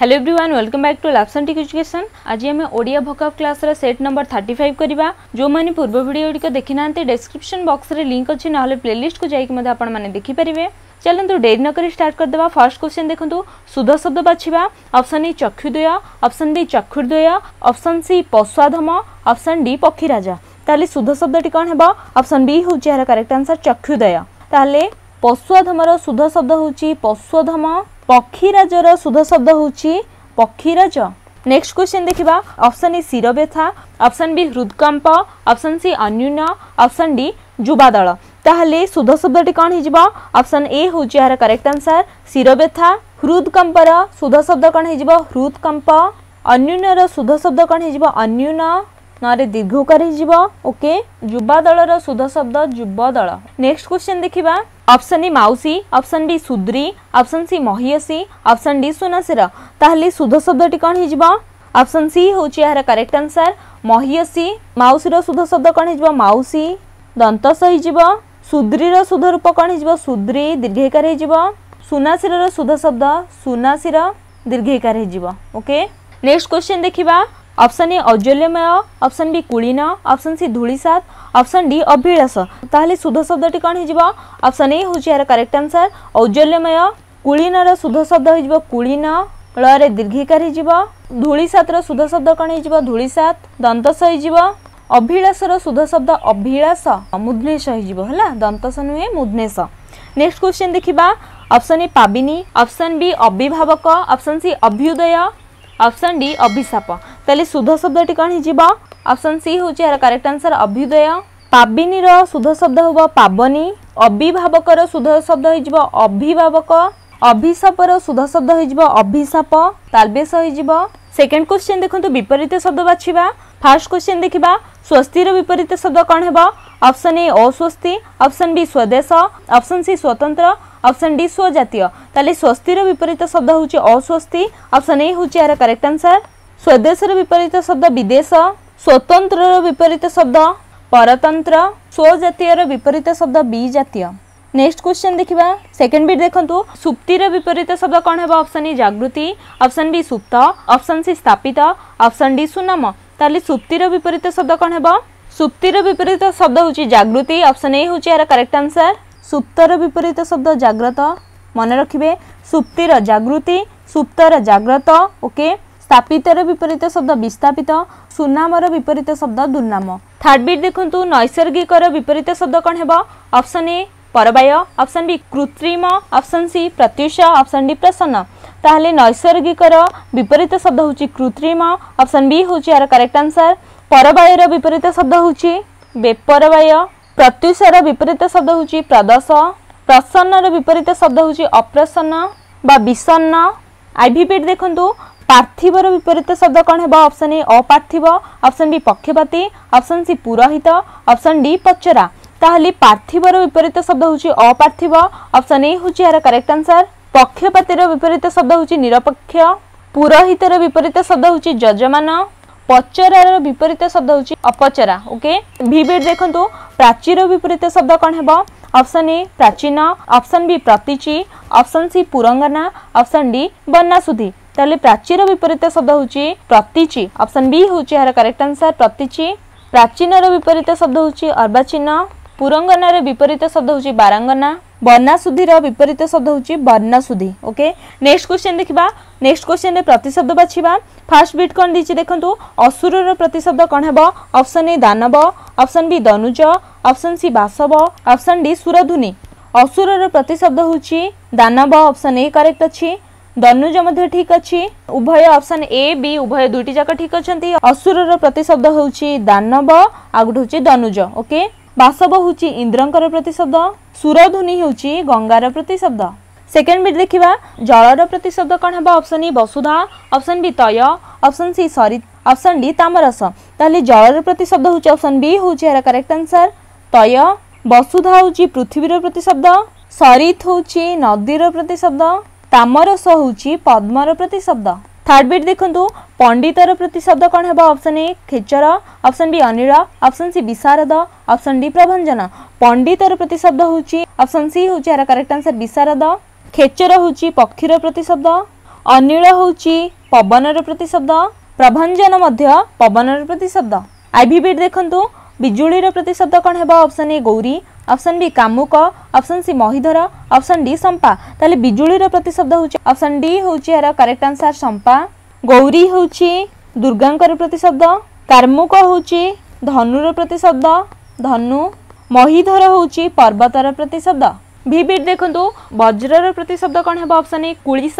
hello everyone welcome back to लाभसन्टिक education आज आम Odia vocab क्लासर सेट नंबर थर्टी फाइव करवा जो मैंने पूर्व भिडियोटिक देखी ना डेस्क्रिप्शन बक्स में लिंक अच्छी ना प्लेलीस्ट को जाकि आपने देखिपारे चलतु डेरी नक स्टार्ट करदे फर्स्ट क्वेश्चन देखो सुध शब्द बाछा अप्सन ए चक्षुदय अप्सन बी चक्षुर्दय अप्सन सी पशुआधम अप्सन डी पक्षीराजा तो सुध शब्द टी कौन है अप्सन बी हूँ यार करेक्ट आंसर चक्षुदय ताल पशुआधमर सुध शब्द हूँ पशुधम पक्षीराजर शुद्ध शब्द हूँ पक्षीराज नेक्स्ट क्वेश्चन देखा अप्सन ए शिव व्यथा अप्सन बी हृदकंप अप्सन सी अन्यून अप्सन डी जुबादल ताल शुद्ध शब्दी कौन होप्शन ए हूँ यार करेक्ट आंसर शिव व्यथा हृदकंपर सुध शब्द कौन होप अन्यून रुध शब्द कौन होन्यून नीर्घकारी होके युवादल शुद्ध शब्द युवदल नेक्स्ट क्वेश्चन देखा অপশন এ মাউসি অপশন বি সুধরি অপশন সি মহিয়সি অপশন ডি সোনাসিরা তাহলি শুদ্ধ শব্দটি কোন হিজবা অপশন সি হউচ ইহার কারেক্ট আনসার মহিয়সি মাউসৰ শুদ্ধ শব্দ কণি জবা মাউসি দন্ত সহি জিব সুধৰিৰ শুদ্ধ ৰূপ কণি জবা সুধৰি দির্ঘে কার হিজিব সোনাসিৰৰ শুদ্ধ শব্দ সোনাসিরা দিৰ্ঘে কার হিজিব ওকে নেক্সট কোয়েশ্চন দেখিবা অপশন এ ঔজ্জ্বল্যময় অপশন বি কুলীন অপশন সি ধূলিসাৎ অপশন ডি অভিলাষ তাহলে শুদ্ধ শব্দটি কোন হিজিব অপশন এ হুজিয়ার কারেক্ট আনসার ঔজ্জ্বল্যময় কুলীন এর শুদ্ধ শব্দ হিজিব কুলীন লরে দীর্ঘকারী হিজিব ধূলিসাৎ এর শুদ্ধ শব্দ কোন হিজিব ধূলিসাৎ দন্তসই হিজিব অভিলাষ এর শুদ্ধ শব্দ অভিলাষ অমুদনেসই হিজিব হলা দন্তসনে মুদনেস নেক্সট কোশ্চেন দেখিবা অপশন এ পাবিনী অপশন বি অবibhavak অপশন সি অভ্যুদয় অপশন ডি অভিষাপ तेल सुध शब्द टी कौन होपशन सी हूँ यार कैरेक्ट आंसर अभ्युदय पाविनी सुध शब्द हम पावनी अभिभावक सुध शब्द होभिभावक अभिशापर सुध शब्द होभिशाप तालबेस सेकेंड क्वेश्चन देखते विपरीत शब्द बाछवा फास्ट क्वेश्चन देखा स्वस्तिर विपरीत शब्द कौन है ऑप्शन ए अस्वस्ति ऑप्शन बी स्वदेश ऑप्शन सी स्वतंत्र ऑप्शन डी स्वजात स्वस्तिर विपरीत शब्द हूँ अस्वस्ति ऑप्शन ए हूँ यार कैरेक्ट आंसर स्वदेशर विपरीत शब्द विदेश स्वतंत्र विपरीत शब्द परतंत्र स्वजातीयर विपरीत शब्द विजातीय नेक्स्ट क्वेश्चन देखा सेकेंड बीट देखु सुप्तिर विपरीत शब्द कौन है ऑप्शन ए जागृति ऑप्शन बी सुप्त ऑप्शन सी स्थापित ऑप्शन डी सुनाम ताली सुप्तिर विपरीत शब्द कौन है सुप्तिर विपरीत शब्द हूँ जागृति ऑप्शन ए हूँ यार करेक्ट आंसर सुप्तर विपरीत शब्द जाग्रत मन रखिए सुप्तिर जागृति सुप्तर जाग्रत ओके स्थापित विपरीत शब्द विस्थापित सुनाम विपरीत शब्द दुर्नाम थार्ड बिट देखु नैसर्गिक विपरीत शब्द कौन है अप्सन ए परवाय अप्सन बी कृत्रिम अप्सन सी प्रत्युष अप्सन डी प्रसन्न ताहले नैसर्गिक विपरीत शब्द हूँ कृत्रिम अप्सन बी हूँ यार करेक्ट आंसर परवायर विपरीत शब्द हूँ बेपरवाय प्रत्युषार विपरीत शब्द हूँ प्रदस प्रसन्नर विपरीत शब्द हूँ अप्रसन्न विषन्न आई भी पेट देखूँ पार्थिवर विपरीत शब्द कौन है ऑप्शन ए अपार्थिव ऑप्शन बी पक्षपाती ऑप्शन सी पुरोहित ऑप्शन डी पचरा ताली पार्थिवर विपरीत शब्द हूँ अपार्थिव ऑप्शन ए हूँ यार करेक्ट आंसर पक्षपातिर विपरीत शब्द हूँ निरपेक्ष पुरोहितर विपरीत शब्द हूँ जजमान पचरार विपरीत शब्द हूँ अपचरा ओके भिड देखु प्राचीर विपरीत शब्द कौन है ऑप्शन ए प्राचीन ऑप्शन बी प्रतीचि ऑप्शन सी पुरंगना ऑप्शन डी बन्नासुदी ताले प्राचीर विपरीत शब्द हूँ प्रतीचि ऑप्शन बी हूँ यार करेक्ट आंसर प्रतीचि प्राचीन विपरीत शब्द हूँ अर्वाचीन पुरंगन विपरीत शब्द हूँ बारांगना बर्णाशुद्धि विपरीत शब्द हूँ बर्णाशुद्धि ओके नेक्स्ट क्वेश्चन देखा नेक्स्ट क्वेश्चन प्रतिशब्द बाछा फास्ट बीट कौन दी देखु असुर प्रतिशब्द कौन है अप्सन ए दानव अप्सन बी दनुज अप्सन सी बासव अप्सन डी सुरधुनी असुर प्रतिशब्द हूँ दानव अप्सन ए करेक्ट अच्छी दनुज मध्य ठीक अच्छे उभय ऑप्शन ए बी उभय दुईट जाक ठीक अच्छा असुर प्रतिशब्द हूँ दानव आउ गोटे हूँ दनुज ओके बासव हूँ इंद्रंर प्रतिशब्द सुरधुनि हूँ गंगार प्रतिशब्द सेकेंड बी देखा जलर प्रतिशब्द कौन हम ऑप्शन ई बसुधा ऑप्शन बी तय ऑप्शन सी सरित ऑप्शन डी तामरस जलर प्रतिशब्द हूँ ऑप्शन बी हूँ यार करेक्ट आंसर तय बसुधा हूँ पृथ्वीर प्रतिशब्द सरित हूँ नदीर प्रतिशब्द तामरस हूँ पद्मर प्रतिशब्द थर्ड बिट देखु पंडितर प्रतिशब्द कौन है ऑप्शन ए खेचर ऑप्शन बी अनिल ऑप्शन सी विशारद ऑप्शन डी प्रभंजन पंडितर प्रतिशब्द हूँ ऑप्शन सी हूँ यार करेक्ट आंसर विशारद खेचर हूँ पक्षीर प्रतिशब्द अनिल हूँ पवनर प्रतिशब्द प्रभंजन पवनर प्रतिशब्द आई भी बिट देखु विजुर प्रतिशब्द कौन है ऑप्शन ए गौरी ऑप्शन बी कामुक ऑप्शन सी महीधर ऑप्शन डी संपा ताले बिजुली प्रतिशब्द ऑप्शन डी हूँ यार करेक्ट आंसर संपा गौरी हूँ दुर्गा प्रतिशब्द कार्मुक हूँ धनुर प्रतिशब्द धनु महीधर हूँ पर्वतर प्रतिशब्द भिट देखु वज्रर प्रतिशब्द कौन है ऑप्शन ए कुश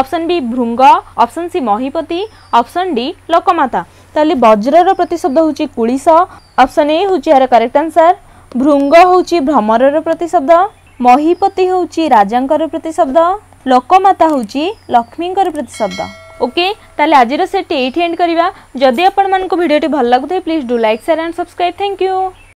ऑप्शन बी भृंग ऑप्शन सी महीपति ऑप्शन डी लोकमाता ताली वज्रर प्रतिशब्द हूँ कुश ऑप्शन ए हूँ यार करेक्ट आंसर भृंग हूँ भ्रमर प्रतिशब्द महीपति हूँ राजा प्रतिशब्द लोकमाता हूँ लक्ष्मी प्रतिशब्द ओके ताले आज सेट ये एंड करवा जदि आपण मिडियो भल लगुता है please do like share and subscribe thank you